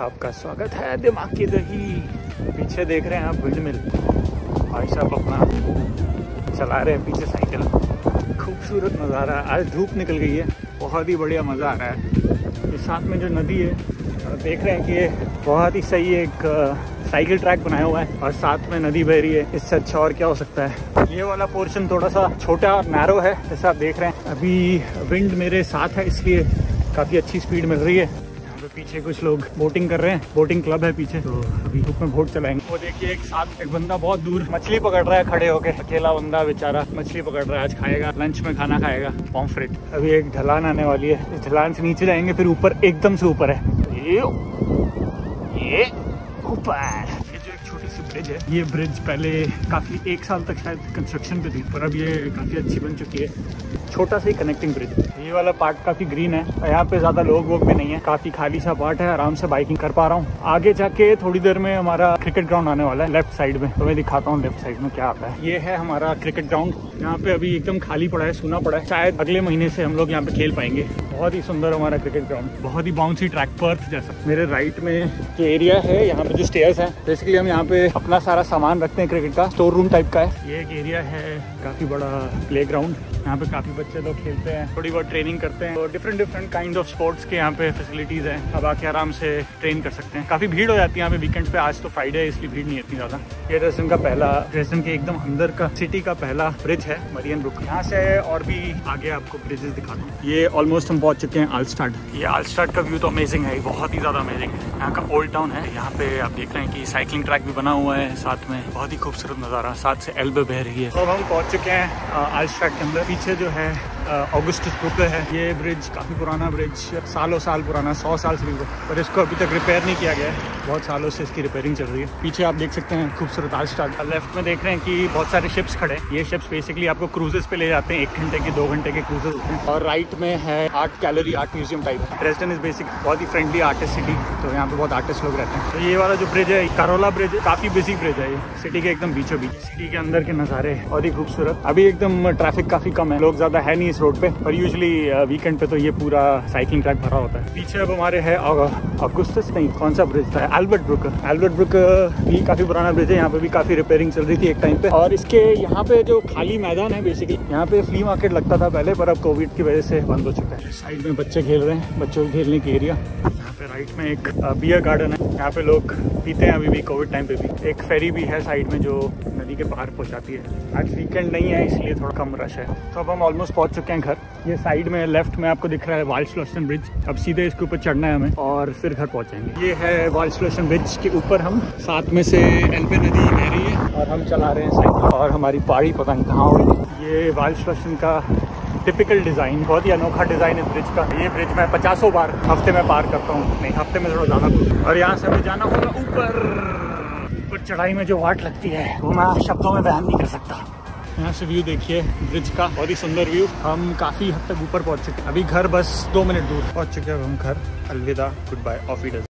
आपका स्वागत है दिमाग की दही। पीछे देख रहे हैं आप विंड मिल भाई साहब अपना चला रहे हैं पीछे साइकिल खूबसूरत नज़ारा आज धूप निकल गई है। बहुत ही बढ़िया मज़ा आ रहा है। इस साथ में जो नदी है देख रहे हैं कि ये बहुत ही सही एक साइकिल ट्रैक बनाया हुआ है। और साथ में नदी बह रही है। इससे अच्छा और क्या हो सकता है? ये वाला पोर्शन थोड़ा सा छोटा और नैरो है, जैसे आप देख रहे हैं। अभी विंड मेरे साथ है, इसलिए काफ़ी अच्छी स्पीड मिल रही है। यहाँ पे पीछे कुछ लोग बोटिंग कर रहे हैं। बोटिंग क्लब है पीछे तो अभी धूप में बोट चलाएँगे। वो देखिए, एक साथ एक बंदा बहुत दूर मछली पकड़ रहा है खड़े होके। अकेला बंदा बेचारा मछली पकड़ रहा है, आज खाएगा लंच में खाना खाएगा पॉम्फ्रेट अभी एक ढलान आने वाली है। इस ढलान से नीचे जाएँगे, फिर ऊपर, एकदम से ऊपर है। ये, ऊपर। ब्रिज है। ये ब्रिज पहले काफ़ी एक साल तक शायद कंस्ट्रक्शन पे थी, पर अब ये काफ़ी अच्छी बन चुकी है। छोटा सा ही कनेक्टिंग ब्रिज ये वाला पार्ट काफ़ी ग्रीन है यहाँ पे ज़्यादा लोग वोग भी नहीं है। काफ़ी खाली सा पार्ट है, आराम से बाइकिंग कर पा रहा हूँ। आगे जाके थोड़ी देर में हमारा क्रिकेट ग्राउंड आने वाला है लेफ़्ट साइड में। तो मैं दिखाता हूँ लेफ़्ट साइड में क्या आता है। ये है हमारा क्रिकेट ग्राउंड यहाँ पे अभी एकदम खाली पड़ा है, सुना पड़ा है। शायद अगले महीने से हम लोग यहाँ पे खेल पाएँगे। बहुत ही सुंदर हमारा क्रिकेट ग्राउंड बहुत ही बाउंसी ट्रैक पर्थ जैसा. मेरे राइट में जो एरिया है यहाँ पे जो स्टेयर्स है. बेसिकली हम यहाँ पे अपना सारा सामान रखते हैं क्रिकेट का. स्टोर रूम टाइप का है. ये एक एरिया है काफ़ी बड़ा प्ले ग्राउंड यहाँ पे काफ़ी बच्चे लोग खेलते हैं, थोड़ी बहुत ट्रेनिंग करते हैं, और different different kind of sports के यहाँ पे फैसिलिटीज़ हैं। अब आके आराम से ट्रेन कर सकते हैं। काफ़ी भीड़ हो जाती है यहाँ पे वीकेंड पे। आज तो फ्राइडे है, इसलिए भीड़ नहीं इतनी ज़्यादा। ये रेसन का पहला रेसन के एकदम अंदर का सिटी का पहला ब्रिज है मरियन ब्रुक यहाँ से और भी आगे आपको ब्रिजेस दिखाता हूँ। ये ऑलमोस्ट हम पहुँच चुके हैं आलस्टार्ड ये आलस्टार्ड का व्यू तो अमेजिंग है बहुत ही ज़्यादा अमेजिंग है। यहाँ का ओल्ड टाउन है। यहाँ पे आप देख रहे हैं कि साइकिलिंग ट्रैक भी बना हुआ है साथ में। बहुत ही खूबसूरत नज़ारा, साथ से एल्बे बह रही है। अब हम पहुँच चुके हैं आलस्टार्ड के अंदर। पीछे जो है ऑगस्ट ब्रुक है। ये ब्रिज काफ़ी पुराना ब्रिज सालों साल पुराना, सौ साल से भी पर इसको अभी तक रिपेयर नहीं किया गया है। बहुत सालों से इसकी रिपेयरिंग चल रही है। पीछे आप देख सकते हैं खूबसूरत आलस्टार्ड लेफ़्ट में देख रहे हैं कि बहुत सारे शिप्स खड़े हैं। ये शिप्स बेसिकली आपको क्रूजेस पे ले जाते हैं। एक घंटे के, दो घंटे के क्रूजेस होते हैं। और राइट में है art gallery art museum type president is basic बहुत ही फ्रेंडली आर्टिस्ट सिटी तो यहाँ पे बहुत आर्टिस्ट लोग रहते हैं। तो ये वाला जो ब्रिज है करोला ब्रिज काफ़ी बिज़ी ब्रिज है ये। सिटी के एकदम बीचों बीच सिटी के अंदर के नज़ारे बहुत ही खूबसूरत। अभी एकदम ट्रैफ़िक काफ़ी कम है। लोग ज़्यादा है नहीं रोड पे, पर यूजली वीकेंड पे तो ये पूरा साइकिलिंग ट्रैक भरा होता है। पीछे अब हमारे है अगुस्तस नहीं कौन सा ब्रिज था? एल्बर्ट ब्रुक एल्बर्ट ब्रुक भी काफ़ी पुराना ब्रिज है, यहाँ पे भी काफ़ी रिपेयरिंग चल रही थी एक टाइम पे। और इसके यहाँ पे जो खाली मैदान है बेसिकली यहाँ पे फ्ली मार्केट लगता था पहले, पर अब कोविड की वजह से बंद हो चुका है। साइड में बच्चे खेल रहे हैं, बच्चों के खेलने की एरिया पे राइट में एक बियर गार्डन है। यहाँ पे लोग पीते हैं अभी भी कोविड टाइम पे भी। एक फेरी भी है साइड में जो नदी के बाहर पहुँचाती है। आज वीकेंड नहीं है, इसलिए थोड़ा कम रश है। तो अब हम ऑलमोस्ट पहुँच चुके हैं घर। ये साइड में लेफ़्ट में आपको दिख रहा है वाल्सलोशन ब्रिज अब सीधे इसके ऊपर चढ़ना है हमें और फिर घर पहुँचेंगे। ये है वाल्सलोशन ब्रिज के ऊपर हम। साथ में से एल्बे नदी बह रही है और हम चला रहे हैं और हमारी पहाड़ी पता नहीं कहाँ हुई ये वाल्सलोशन का टिपिकल डिज़ाइन बहुत ही अनोखा डिज़ाइन इस ब्रिज का। ये ब्रिज मैं पचासों बार हफ़्ते में पार करता हूँ। नहीं, हफ़्ते में थोड़ा ज़्यादा और यहाँ से हमें जाना होगा ऊपर। ऊपर चढ़ाई में जो वाट लगती है, वो मैं शब्दों में बयान नहीं कर सकता। यहाँ से व्यू देखिए ब्रिज का बहुत ही सुंदर व्यू हम काफ़ी हद तक ऊपर पहुँच चुके हैं। अभी घर बस दो मिनट दूर। पहुँच चुके हैं हम घर। अलविदा गुड बाय ऑफ़